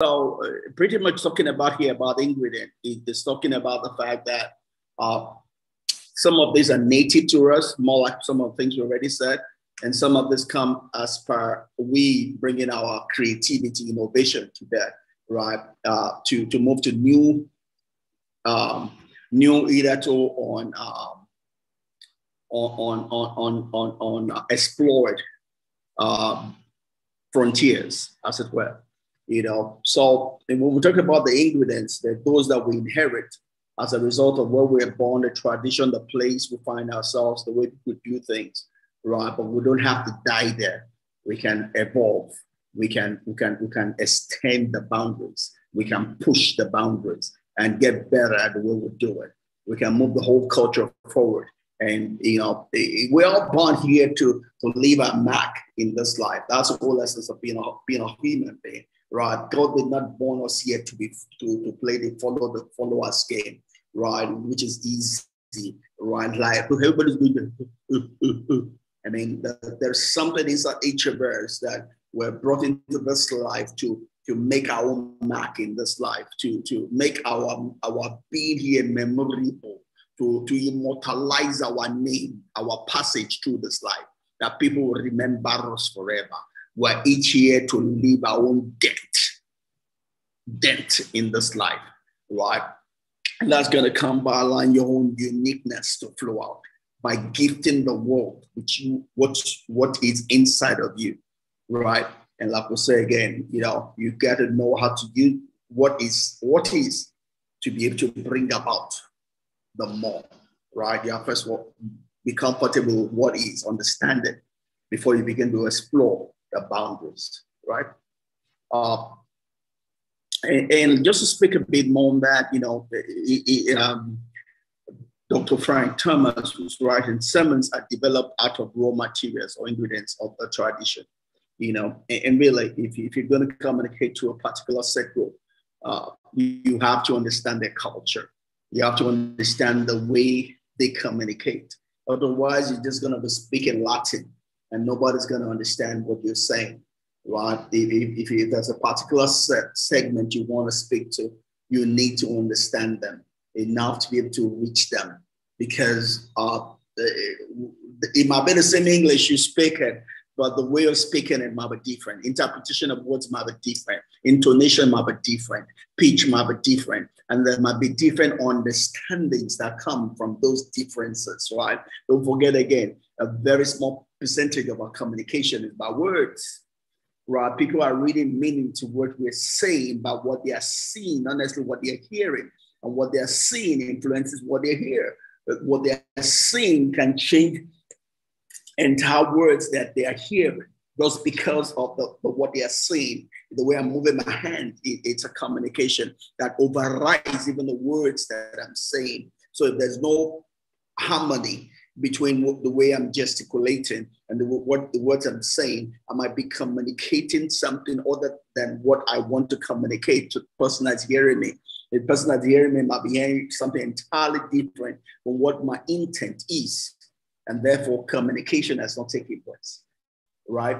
So, uh, pretty much talking about here about ingredient, it's talking about the fact that uh, some of these are native to us, more like some of the things we already said, and some of this come as per we bringing our creativity, innovation to that, right? Uh, to to move to new, um, new either to on um, on on on on on uh, explored um, frontiers, as it were. You know, so when we talk about the ingredients, that those that we inherit as a result of where we're born, the tradition, the place we find ourselves, the way we do things, right? But we don't have to die there. We can evolve. We can we can we can extend the boundaries. We can push the boundaries and get better at the way we do it. We can move the whole culture forward. And you know, we're all born here to to leave a mark in this life. That's the whole essence of being a being a human being, right? God did not born us here to be to, to play the follow the follow us game, right? Which is easy, right? Like everybody's going to. I mean, the, there's something inside each of us that we're brought into this life to to make our own mark in this life, to to make our our being here memorable to, to immortalize our name, our passage through this life, that people will remember us forever. We're each here to leave our own dent, dent in this life, right? And that's going to come by allowing your own uniqueness to flow out, by gifting the world which you what what is inside of you, right? And like we say again, you know, you got to know how to use what is what is to be able to bring about the more, right? You have first of all be comfortable with what is, understand it before you begin to explore the boundaries, right? Uh, and, and, just to speak a bit more on that, you know, um, Dr. Frank Thomas was writing sermons are developed out of raw materials or ingredients of a tradition, you know, and, and really, if, if you're going to communicate to a particular set group, uh, you have to understand their culture you have to understand the way they communicate. Otherwise, you're just going to be speaking Latin and nobody's going to understand what you're saying, right? If, if, if there's a particular segment you want to speak to, you need to understand them enough to be able to reach them because uh, it might be the same English you speak it, but the way of speaking it might be different. Interpretation of words might be different. Intonation might be different. Pitch might be different. And there might be different understandings that come from those differences, right? Don't forget again, a very small percentage of our communication is by words, right? People are reading meaning to what we're saying, but what they are seeing, not necessarily what they're hearing. And what they're seeing influences what they hear. What they're seeing can change entire words that they are hearing just because of the, what they are seeing, the way I'm moving my hand, it, it's a communication that overrides even the words that I'm saying. So if there's no harmony between the way I'm gesticulating and the, what the words I'm saying, I might be communicating something other than what I want to communicate to the person that's hearing me. The person that's hearing me might be hearing something entirely different from what my intent is and therefore communication has not taken place, right?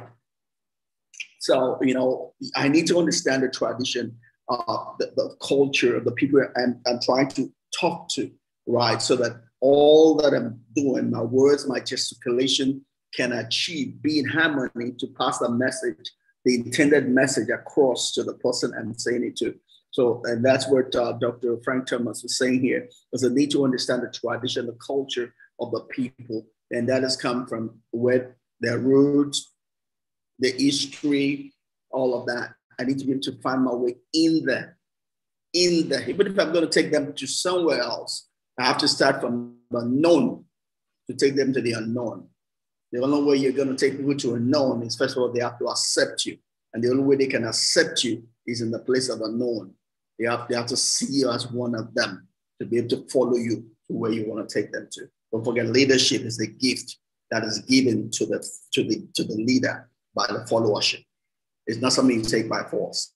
So, you know, I need to understand the tradition, uh, the, the culture of the people I'm, I'm trying to talk to, right? So that all that I'm doing, my words, my gesticulation can achieve, be in harmony to pass the message, the intended message across to the person I'm saying it to. So, and that's what uh, Dr. Frank Thomas was saying here, is the need to understand the tradition, the culture of the people and that has come from where their roots, the history, all of that. I need to be able to find my way in there. In there. Even if I'm going to take them to somewhere else, I have to start from the known to take them to the unknown. The only way you're going to take people to unknown is first of all, they have to accept you. And the only way they can accept you is in the place of unknown. They have, they have to see you as one of them to be able to follow you to where you want to take them to. Don't forget, leadership is a gift that is given to the to the to the leader by the followership. It's not something you take by force.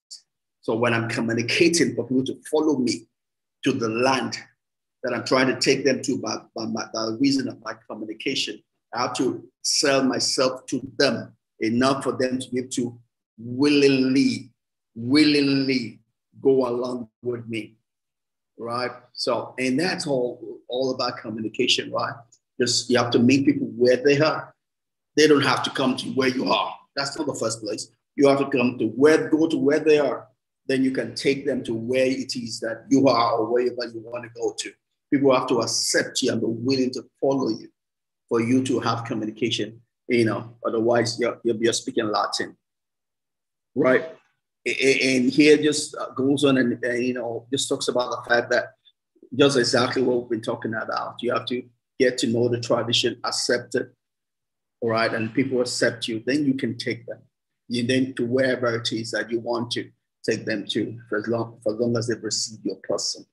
So when I'm communicating for people to follow me to the land that I'm trying to take them to by, by, my, by the reason of my communication, I have to sell myself to them enough for them to be able to willingly willingly go along with me, right? So, and that's all all about communication, right? Just you have to meet people where they are. They don't have to come to where you are. That's not the first place. You have to come to where go to where they are. Then you can take them to where it is that you are or wherever you want to go to. People have to accept you and be willing to follow you for you to have communication. You know, otherwise you're, you're speaking Latin, right? And here just uh, goes on and, and you know just talks about the fact that just exactly what we've been talking about. You have to get to know the tradition, accept it, all right, and people accept you. Then you can take them, you then to wherever it is that you want to take them to, for as long, for as long as they've received your person.